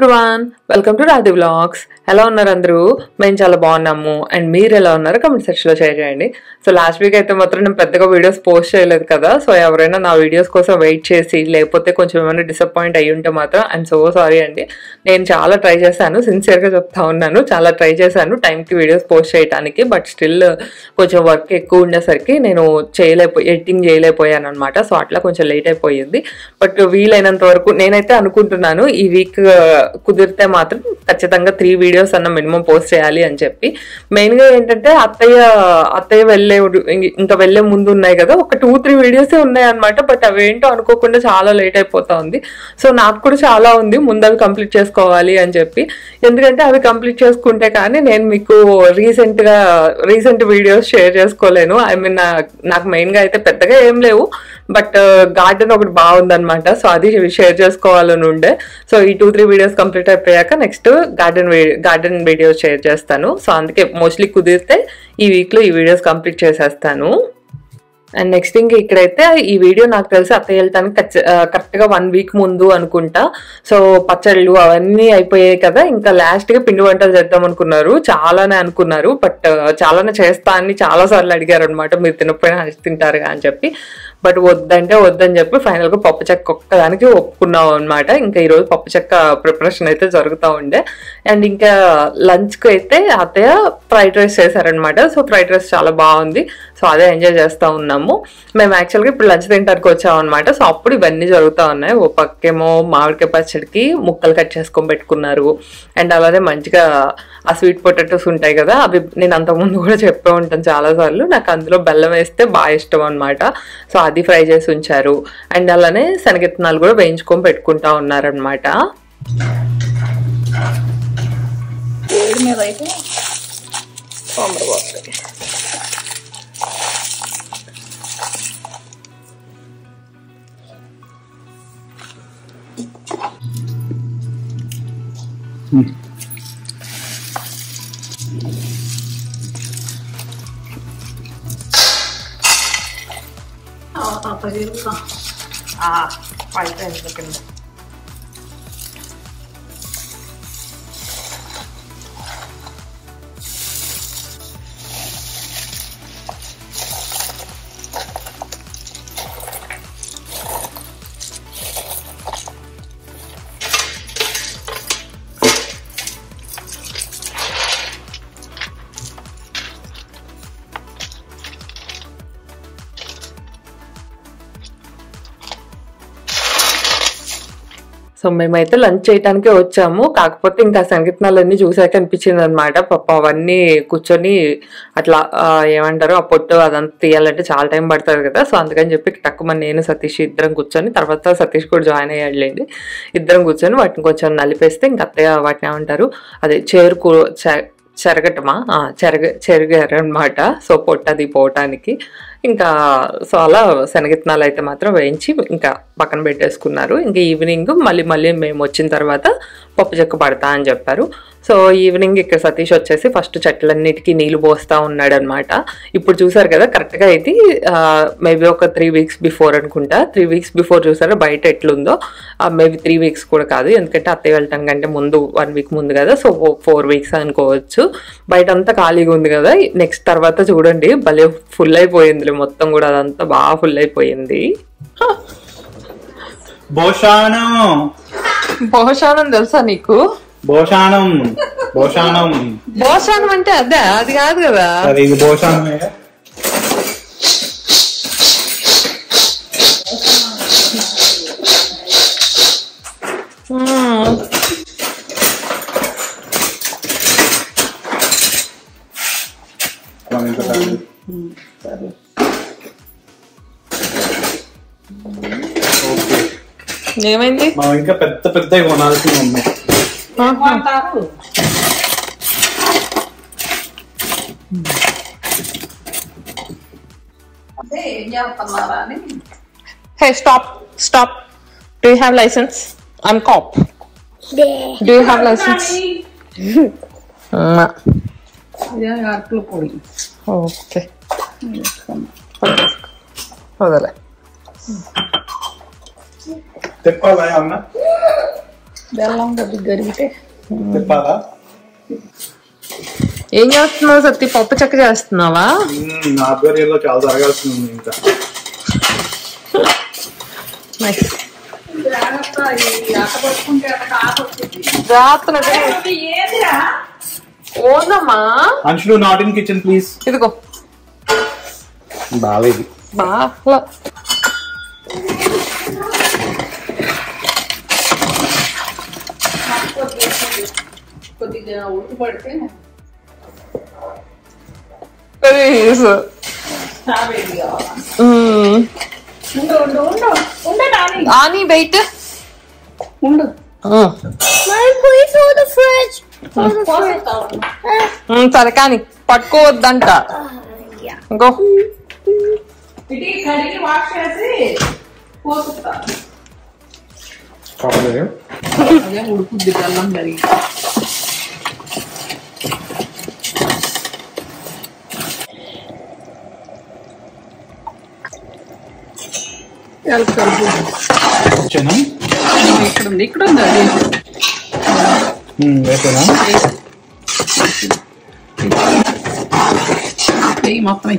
everyone, welcome to Radhi Vlogs. ఎలా ఉన్నారు అందరూ? మేము చాలా బాగున్నాము. అండ్ మీరు ఎలా ఉన్నారు? కమెంట్ సెక్షన్లో షేర్ చేయండి. సో లాస్ట్ వీక్ అయితే మాత్రం నేను పెద్దగా వీడియోస్ పోస్ట్ చేయలేదు కదా. సో ఎవరైనా నా వీడియోస్ కోసం వెయిట్ చేసి లేకపోతే కొంచెం ఏమైనా డిసప్పాయింట్ అయ్యి ఉంటే మాత్రం ఐఎమ్ సో సారీ అండి. నేను చాలా ట్రై చేశాను. సిన్సియర్గా చెప్తా ఉన్నాను. చాలా ట్రై చేశాను టైంకి వీడియోస్ పోస్ట్ చేయడానికి బట్ స్టిల్ కొంచెం వర్క్ ఎక్కువ ఉండేసరికి నేను చేయలేకపోయి ఎడిటింగ్ చేయలేకపోయాను అనమాట సో అట్లా కొంచెం లేట్ అయిపోయింది. బట్ వీలైనంత వరకు నేనైతే అనుకుంటున్నాను ఈ వీక్ కుదిరితే మాత్రం ఖచ్చితంగా త్రీ వీడియోస్ వీడియోస్ అన్న మినిమం పోస్ట్ చేయాలి అని చెప్పి. మెయిన్గా ఏంటంటే అత్తయ్య అత్తయ్య వెళ్ళే ఇంకా వెళ్ళే ముందు ఉన్నాయి కదా ఒక టూ త్రీ వీడియోసే ఉన్నాయి అనమాట బట్ అవేంటో అనుకోకుండా చాలా లేట్ అయిపోతా ఉంది. సో నాకు కూడా చాలా ఉంది ముందు అవి కంప్లీట్ చేసుకోవాలి అని చెప్పి. ఎందుకంటే అవి కంప్లీట్ చేసుకుంటే కానీ నేను మీకు రీసెంట్గా రీసెంట్ వీడియోస్ షేర్ చేసుకోలేను. ఐ మీన్ నాకు మెయిన్గా అయితే పెద్దగా ఏం లేవు. బట్ uh, గార్డెన్ ఒకటి బాగుందనమాట సో అది షేర్ చేసుకోవాలని ఉండే. సో ఈ టూ త్రీ వీడియోస్ కంప్లీట్ అయిపోయాక next garden garden videos share చేస్తాను. సో అందుకే మోస్ట్లీ కుదిరితే ఈ వీక్లో ఈ వీడియోస్ కంప్లీట్ చేసేస్తాను. అండ్ నెక్స్ట్ ఇంక ఇక్కడైతే ఈ వీడియో నాకు తెలిసి అత్తయ్య వెళ్తానికి కరెక్ట్గా uh, వన్ వీక్ ముందు అనుకుంటా. సో పచ్చళ్ళు అవన్నీ అయిపోయాయి కదా ఇంకా లాస్ట్గా పిండి వంటలు చేద్దాం అనుకున్నారు. చాలానే అనుకున్నారు బట్ uh, చాలానే చేస్తా అని చాలాసార్లు అడిగారు అనమాట మీరు తినకపోయినా తింటారుగా అని చెప్పి. బట్ వద్దంటే వద్దని చెప్పి ఫైనల్గా పప్పు చెక్క ఒక్కదానికి ఒప్పుకున్నాం అనమాట ఇంకా ఈరోజు పప్పు చెక్క ప్రిపరేషన్ అయితే జరుగుతూ ఉండే. అండ్ ఇంకా లంచ్కి అయితే అత్తయ్య ఫ్రైడ్ రైస్ చేశారనమాట సో ఫ్రైడ్ రైస్ చాలా బాగుంది. సో అదే ఎంజాయ్ చేస్తూ ఉన్నాము. మేము యాక్చువల్గా ఇప్పుడు లంచ్ తింటానికి వచ్చామన్నమాట అనమాట సో అప్పుడు ఇవన్నీ జరుగుతూ ఉన్నాయి. ఓ పక్కేమో మామిడికాయ పచ్చడికి ముక్కలు కట్ చేసుకొని పెట్టుకున్నారు. అండ్ అలానే మంచిగా ఆ స్వీట్ పొటాటోస్ ఉంటాయి కదా అవి నేను అంతకుముందు కూడా చెప్పే ఉంటాను చాలాసార్లు. నాకు అందులో బెల్లం వేస్తే బాగా ఇష్టం అనమాట సో అది ఫ్రై చేసి ఉంచారు. అండ్ అలానే శనగిత్తనాలు కూడా వేయించుకొని పెట్టుకుంటా ఉన్నారనమాట వేడి మీద అయితే తొందర పోతుంది సో మేమైతే లంచ్ చేయడానికే వచ్చాము. కాకపోతే ఇంకా సంఘటనలన్నీ చూసాక అనిపించింది అనమాట పాప అవన్నీ కూర్చొని అట్లా ఏమంటారు ఆ పొట్టు అదంతా తీయాలంటే చాలా టైం పడుతుంది కదా. సో అందుకని చెప్పి తక్కువ నేను సతీష్ ఇద్దరం కూర్చొని తర్వాత సతీష్ కూడా జాయిన్ అయ్యాడులేండి. ఇద్దరం కూర్చొని వాటిని కొంచెం నలిపేస్తే ఇంక అత్తయ్య వాటిని ఏమంటారు అదే చేరుకు చెరగటమా? చెరగ చెరగారు అనమాట సో పొట్టది పోవటానికి. ఇంకా సో అలా శనగిత్తనాలు అయితే మాత్రం వేయించి ఇంకా పక్కన పెట్టేసుకున్నారు. ఇంకా ఈవినింగ్ మళ్ళీ మళ్ళీ మేము వచ్చిన తర్వాత పప్పు చెక్క పడతా అని చెప్పారు. సో ఈవినింగ్ ఇక్కడ సతీష్ వచ్చేసి ఫస్ట్ చెట్లన్నిటికీ నీళ్ళు పోస్తా ఉన్నాడు అనమాట ఇప్పుడు చూసారు కదా కరెక్ట్గా అయితే మేబీ ఒక త్రీ వీక్స్ బిఫోర్ అనుకుంటా. త్రీ వీక్స్ బిఫోర్ చూసారు బయట ఎట్లుందో. మేబీ త్రీ వీక్స్ కూడా కాదు. ఎందుకంటే అత్తయ్య కంటే ముందు వన్ వీక్ ముందు కదా. సో ఫోర్ వీక్స్ అనుకోవచ్చు. బయట అంతా ఖాళీగా ఉంది కదా. నెక్స్ట్ తర్వాత చూడండి భలే ఫుల్ అయిపోయింది. మొత్తం కూడా అదంతా బాగా ఫుల్ అయిపోయింది. భోషానం బహుశానం తెలుసా నీకు? భోషానం భోషానం బహుశానం అంటే అదే అది కాదు కదా? ఇది భోషానమే ఏమైంది మనం ఇంకా పెద్ద పెద్ద కొనాల్సి ఉన్నాయి అంటారు అదే ఏం చేస్తున్నారా అని Hey, stop, stop. Do you have license? I'm cop. Do you have license? అదే అట్లు పొడి ఓకే వదలే తిప్పాలా అన్న? బెల్లం కొద్దిగా గరిగితే. తిప్పాలా? ఏం చేస్తున్నావు సత్తి? పప్పు చెక్క చేస్తున్నావా? నా ఆధ్వర్యంలో చాలా జరగాల్సింది ఉంది ఇంకా. Anshul not in kitchen please. ఇదిగో. బాగాలేదు బాగా. కొద్దిగా ఉడుకు పడితే ఆని వెయిట్. ఉండు. సరే కానీ పట్టుకోవద్దంట. ఇంకో. ఇది కడిగి వాష్ చేసి పోసుతా కావాలి. అదే ఉడుకుద్ది బెల్లం కరిగి వచ్చానా ఇక్కడ ఉంది ఇక్కడ ఉంది అది. మ్మ్, వేసానా వెయ్యి మొత్తం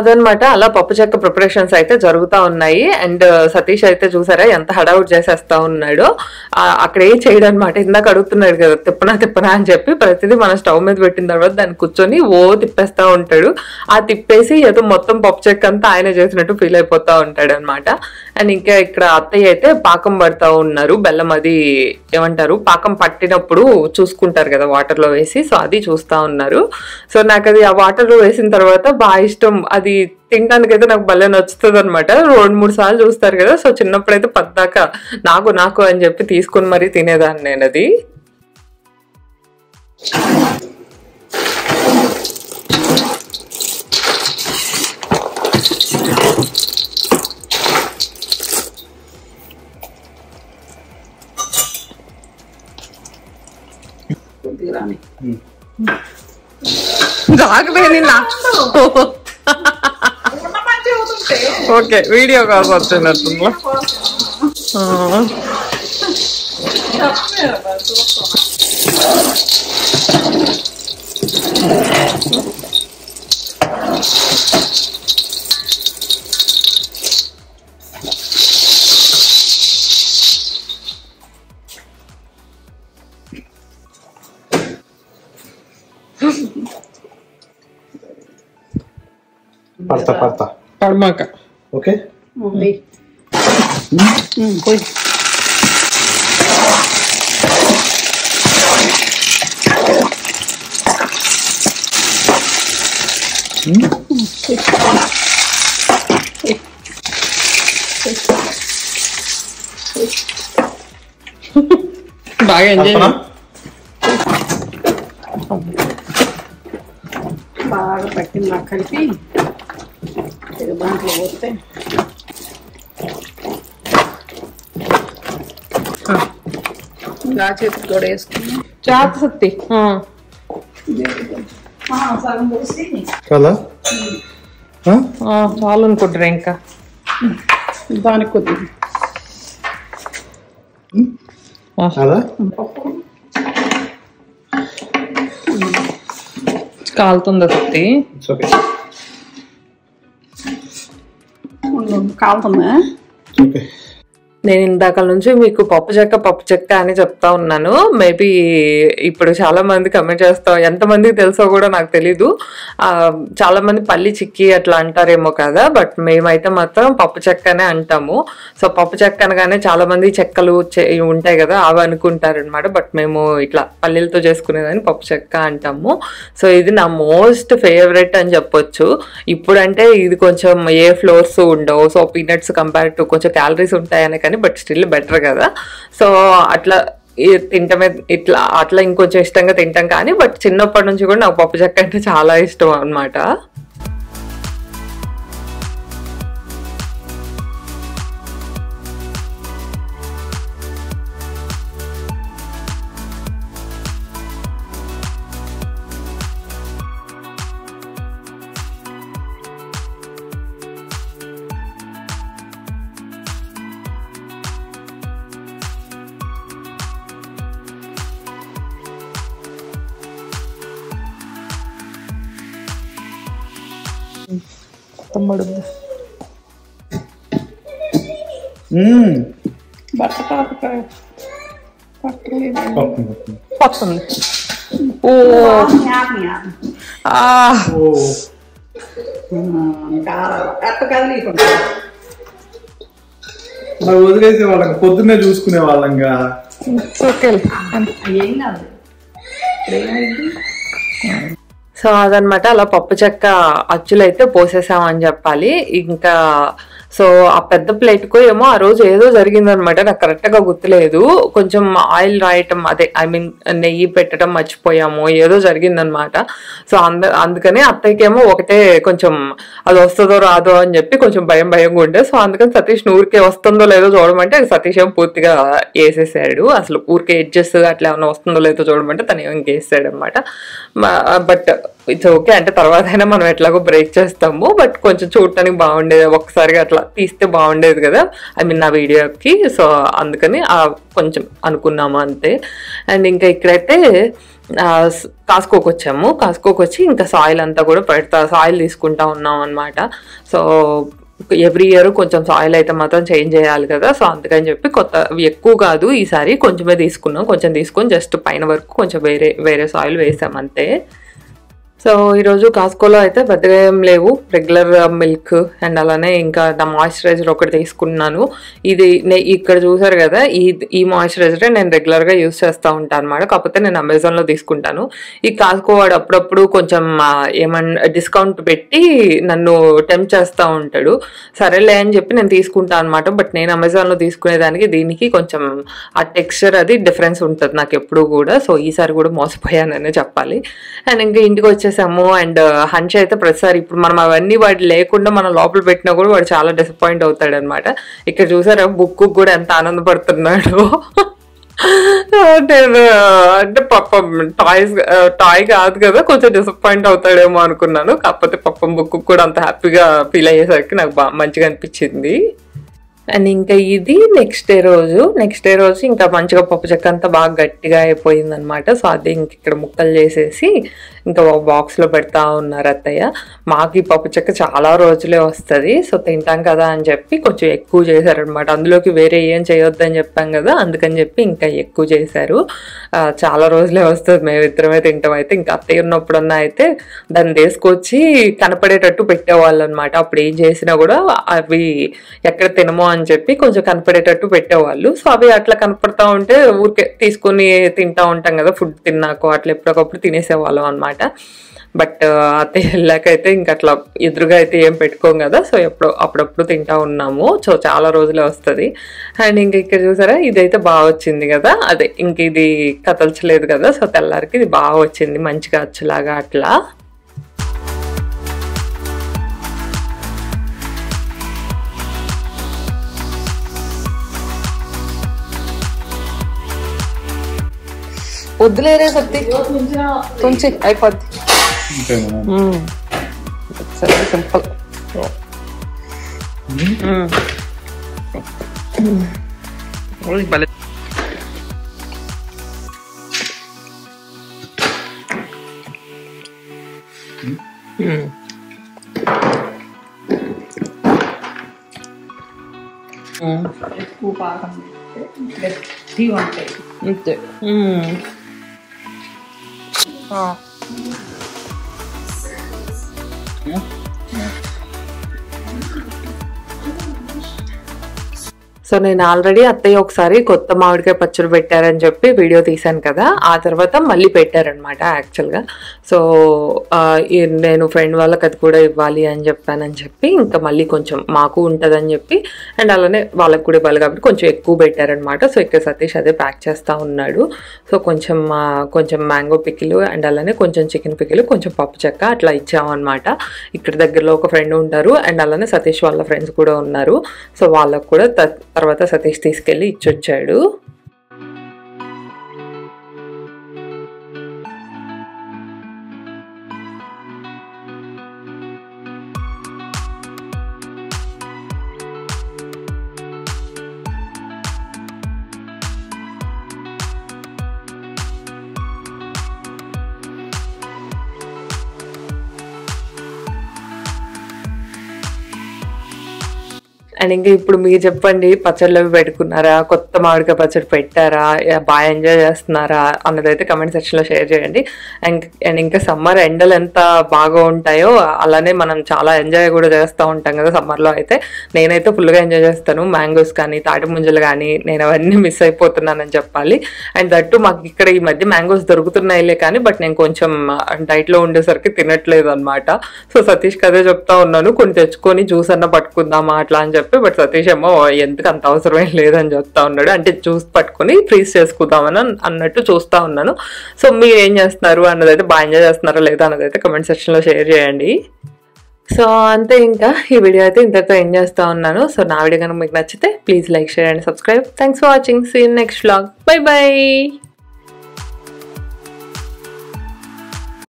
అదనమాట అలా పప్పు చెక్క ప్రిపరేషన్స్ అయితే జరుగుతా ఉన్నాయి. అండ్ uh, సతీష్ అయితే చూసారా ఎంత హడావుట్ చేసేస్తా ఉన్నాడో. అక్కడ ఏం చేయడం అనమాట ఇందాక అడుగుతున్నాడు కదా తిప్పనా తిప్పనా అని చెప్పి ప్రతిదీ మన స్టవ్ మీద పెట్టిన తర్వాత దాన్ని కూర్చొని ఓ తిప్పేస్తా ఉంటాడు. ఆ తిప్పేసి ఏదో మొత్తం పప్పు చెక్క అంతా ఆయన చేసినట్టు ఫీల్ అయిపోతా ఉంటాడు అనమాట అండ్ ఇంకా ఇక్కడ అత్తయ్య అయితే పాకం పడతా ఉన్నారు. బెల్లం అది ఏమంటారు? పాకం పట్టినప్పుడు చూసుకుంటారు కదా వాటర్లో వేసి. సో అది చూస్తూ ఉన్నారు. సో నాకు అది ఆ వాటర్లో వేసిన తర్వాత బాగా ఇష్టం. అది తినడానికైతే నాకు భలే నచ్చుతుంది అనమాట రెండు మూడు సార్లు చూస్తారు కదా. సో చిన్నప్పుడైతే పద్దాక నాకు నాకు అని చెప్పి తీసుకుని మరీ తినేదాన్ని నేను అది రాకపోయింది నా ఉన్న మంచి అవుతుంటే ఓకే వీడియో కాల్ వచ్చినట్టుందా తప్పే రా, చూస్తున్నా. పడతా పడతా పడమాక ఓకే ఉంది ఉమ్, పోయి బాగా ఎంజాయ్ కల్పన బాగా పట్టింది నాకు కలిపి ఇక పోతే ఇలా చేతికి కూడా వేసుకుని చాత సత్తి కదా చాలు అనుకుంటారా ఇంకా. దానికి కొద్దిగా అదా. కాలుతుందా సత్తి ఇట్స్ ఓకే ఉండు, కాలుతుందా ఓకే నేను ఇందాక నుంచి మీకు పప్పు చెక్క పప్పు చెక్క అని చెప్తా ఉన్నాను. మేబీ ఇప్పుడు చాలా మంది కమెంట్ చేస్తా ఎంతమందికి తెలుసో కూడా నాకు తెలీదు. చాలామంది చాలా మంది పల్లి చిక్కి అట్లా అంటారేమో కదా బట్ మేమైతే మాత్రం పప్పు చెక్కనే అంటాము. సో పప్పు చెక్క అనగానే చాలా మంది చెక్కలు ఉంటాయి కదా అవి అనుకుంటారనమాట బట్ మేము ఇట్లా పల్లీలతో చేసుకునేదాన్ని పప్పు చెక్క అంటాము. సో ఇది నా మోస్ట్ ఫేవరెట్ అని చెప్పొచ్చు. ఇప్పుడంటే ఇది కొంచెం ఏ ఫ్లోర్స్ ఉండవు. సో పీనట్స్ కంపేర్ టు కొంచెం క్యాలరీస్ ఉంటాయనే కానీ బట్ స్టిల్ బెటర్ కదా. సో అట్లా తింటమే ఇట్లా అట్లా ఇంకొంచెం ఇష్టంగా తింటాం కానీ బట్ చిన్నప్పటి నుంచి కూడా నాకు పప్పు చెక్క అంటే చాలా ఇష్టం అన్నమాట. పట్టలేదు పడుతుంది, ఓ. వదిలేసే వాళ్ళం పొద్దున్నే చూసుకునే వాళ్ళంగా. it's సో అదనమాట అలా పప్పు చెక్క అచ్చులైతే పోసేసామని చెప్పాలి. ఇంకా సో ఆ పెద్ద ప్లేట్కు ఏమో ఆ రోజు ఏదో జరిగిందనమాట నాకు కరెక్ట్గా గుర్తులేదు. కొంచెం ఆయిల్ రాయటం అదే ఐ మీన్ నెయ్యి పెట్టడం మర్చిపోయాము. ఏదో జరిగిందనమాట సో అంద అందుకని అత్తయ్యకేమో ఒకటే కొంచెం అది వస్తుందో రాదో అని చెప్పి కొంచెం భయం భయంగా ఉండే. సో అందుకని సతీష్ ఊరికే వస్తుందో లేదో చూడమంటే సతీష్ ఏమో పూర్తిగా వేసేసాడు. అసలు ఊరికే ఎడ్జెస్ అట్లా ఏమైనా వస్తుందో లేదో చూడమంటే తను ఏమో ఇంకేసాడు అనమాట బట్ ఇట్స్ ఓకే అంటే తర్వాత అయినా మనం ఎట్లాగో బ్రేక్ చేస్తాము బట్ కొంచెం చూడటానికి బాగుండేది. ఒక్కసారిగా అట్లా తీస్తే బాగుండేది కదా. ఐ మీన్ నా వీడియోకి సో అందుకని కొంచెం అనుకున్నాము అంతే. అండ్ ఇంకా ఇక్కడైతే ఆ, కాస్కోకి వచ్చాము. కాస్కోకి వచ్చి ఇంకా సాయిల్ అంతా కూడా పెడతా సాయిల్ తీసుకుంటా ఉన్నాం అనమాట సో ఎవ్రీ ఇయర్ కొంచెం సాయిల్ అయితే మాత్రం చేంజ్ చేయాలి కదా. సో అందుకని చెప్పి కొత్త ఎక్కువ కాదు ఈసారి కొంచెమే తీసుకున్నాం. కొంచెం తీసుకొని జస్ట్ పైన వరకు కొంచెం వేరే వేరే సాయిల్ వేసాం అంతే. సో ఈరోజు కాస్కోలో అయితే పెద్దగా ఏం లేవు రెగ్యులర్ మిల్క్ అండ్ అలానే ఇంకా నా మాయిశ్చరైజర్ ఒకటి తీసుకున్నాను. ఇది నే- ఇక్కడ చూసారు కదా ఈ ఈ మాయిశ్చరైజరే నేను రెగ్యులర్గా యూస్ చేస్తూ ఉంటాను అనమాట కాకపోతే నేను అమెజాన్లో తీసుకుంటాను. ఈ కాస్కో వాడు అప్పుడప్పుడు కొంచెం ఏమన్నా డిస్కౌంట్ పెట్టి నన్ను టెంప్ చేస్తూ ఉంటాడు. సరేలే అని చెప్పి నేను తీసుకుంటాను అనమాట బట్ నేను అమెజాన్లో తీసుకునేదానికి దీనికి కొంచెం ఆ టెక్స్చర్ అది డిఫరెన్స్ ఉంటుంది నాకు ఎప్పుడు కూడా. సో ఈసారి కూడా మోసపోయాననే చెప్పాలి. అండ్ ఇంకా ఇంటికి వచ్చేసాము అండ్ హంచ్ అయితే ప్రతిసారి ఇప్పుడు మనం అవన్నీ వాడు లేకుండా మనం లోపల పెట్టినా కూడా వాడు చాలా డిసప్పాయింట్ అవుతాడు అనమాట ఇక్కడ చూసారా బుక్ కూడా ఎంత ఆనందపడుతున్నాడు. నేను అంటే పాపం టాయ్స్ టాయ్ కాదు కదా కొంచెం డిసప్పాయింట్ అవుతాడేమో అనుకున్నాను. కాకపోతే పప్పం బుక్ కూడా అంత హ్యాపీగా ఫీల్ అయ్యేసరికి నాకు బాగా మంచిగా అనిపించింది. అండ్ ఇంకా ఇది నెక్స్ట్ డే రోజు నెక్స్ట్ డే రోజు ఇంకా మంచిగా పప్పు చెక్క అంతా బాగా గట్టిగా అయిపోయింది అనమాట సో అది ఇంక ఇక్కడ ముక్కలు చేసేసి ఇంకా ఒక బాక్స్లో పెడతా ఉన్నారు అత్తయ్య. మాకు ఈ పప్పు చెక్క చాలా రోజులే వస్తుంది. సో తింటాం కదా అని చెప్పి కొంచెం ఎక్కువ చేశారనమాట అందులోకి వేరే ఏం చేయొద్దని చెప్పాం కదా అందుకని చెప్పి ఇంకా ఎక్కువ చేశారు. చాలా రోజులే వస్తుంది. మేమిద్దరమే తింటాం అయితే. ఇంకా అత్తయ్య ఉన్నప్పుడన్నా అయితే దాన్ని తీసుకొచ్చి కనపడేటట్టు పెట్టేవాళ్ళు అనమాట అప్పుడు ఏం చేసినా కూడా అవి ఎక్కడ తినమో అని అని చెప్పి కొంచెం కనపడేటట్టు పెట్టేవాళ్ళు. సో అవి అట్లా కనపడతా ఉంటే ఊరికే తీసుకొని తింటా ఉంటాం కదా ఫుడ్ తిన్నాకో అట్లా ఎప్పటికప్పుడు తినేసేవాళ్ళం అనమాట బట్ అత్తయ్య వెళ్ళాకైతే ఇంకా అట్లా ఎదురుగా అయితే ఏం పెట్టుకోం కదా సో ఎప్పుడు అప్పుడప్పుడు తింటా ఉన్నాము. సో చాలా రోజులే వస్తుంది. అండ్ ఇంక ఇక్కడ చూసారా ఇదైతే బాగా వచ్చింది కదా. అదే ఇంక ఇది కదల్చలేదు కదా సో తెల్లారికి ఇది బాగా వచ్చింది మంచిగా అచ్చులాగా అట్లా. వద్దులేరే సత్తి కొంచెం అయిపోద్ది అంతేనా సరే సింపుల్ ఎక్కువ పాకం పెడితే గట్టి ఉంటాయి సో నేను ఆల్రెడీ అత్తయ్య ఒకసారి కొత్త మామిడికాయ పచ్చడి పెట్టారని చెప్పి వీడియో తీశాను కదా. ఆ తర్వాత మళ్ళీ పెట్టారనమాట యాక్చువల్గా సో నేను ఫ్రెండ్ వాళ్ళకి అది కూడా ఇవ్వాలి అని చెప్పానని చెప్పి ఇంకా మళ్ళీ కొంచెం మాకు ఉంటుందని చెప్పి అండ్ అలానే వాళ్ళకి కూడా ఇవ్వాలి కాబట్టి కొంచెం ఎక్కువ పెట్టారనమాట సో ఇక్కడ సతీష్ అదే ప్యాక్ చేస్తూ ఉన్నాడు. సో కొంచెం కొంచెం మ్యాంగో పికిలు అండ్ అలానే కొంచెం చికెన్ పికిలు కొంచెం పప్పు చెక్క అట్లా ఇచ్చామన్నమాట. ఇక్కడ దగ్గరలో ఒక ఫ్రెండ్ ఉంటారు అండ్ అలానే సతీష్ వాళ్ళ ఫ్రెండ్స్ కూడా ఉన్నారు. సో వాళ్ళకు కూడా తర్వాత సతీష్ తీసుకెళ్ళి ఇచ్చొచ్చాడు. అండ్ ఇంకా ఇప్పుడు మీరు చెప్పండి పచ్చళ్ళు అవి పెట్టుకున్నారా? కొత్త మామిడికాయ పచ్చడి పెట్టారా? బాగా ఎంజాయ్ చేస్తున్నారా? అన్నదైతే కమెంట్ సెక్షన్లో షేర్ చేయండి. అండ్ అండ్ ఇంకా సమ్మర్ ఎండలు ఎంత బాగా ఉంటాయో అలానే మనం చాలా ఎంజాయ్ కూడా చేస్తూ ఉంటాం కదా సమ్మర్లో అయితే. నేనైతే ఫుల్గా ఎంజాయ్ చేస్తాను. మ్యాంగోస్ కానీ తాటి ముంజలు కానీ నేను అవన్నీ మిస్ అయిపోతున్నానని చెప్పాలి. అండ్ దట్టు మాకు ఇక్కడ ఈ మధ్య మ్యాంగోస్ దొరుకుతున్నాయిలే కానీ బట్ నేను కొంచెం డైట్లో ఉండేసరికి తినట్లేదు అనమాట సో సతీష్కి అదే చెప్తా ఉన్నాను. కొన్ని తెచ్చుకొని జ్యూస్ అన్న పట్టుకుందామా అట్లా అని చెప్పి. బట్ సతీష్ ఏమో ఎందుకు అంత అవసరమేం లేదని చెప్తా ఉన్నాడు. అంటే జ్యూస్ పట్టుకొని ఫ్రీజ్ చేసుకుందామని అన్నట్టు చూస్తూ ఉన్నాను. సో మీరు ఏం చేస్తున్నారు అన్నదైతే బాగా ఎంజాయ్ చేస్తున్నారా లేదా అన్నదైతే కమెంట్ సెక్షన్లో షేర్ చేయండి. సో అంతే ఇంకా. ఈ వీడియో అయితే ఇంతతో ఎంజాయ్ చేస్తూ ఉన్నాను. సో నా వీడియో కనుక మీకు నచ్చితే please like share and subscribe. Thanks for watching. Seen next vlog bye bye.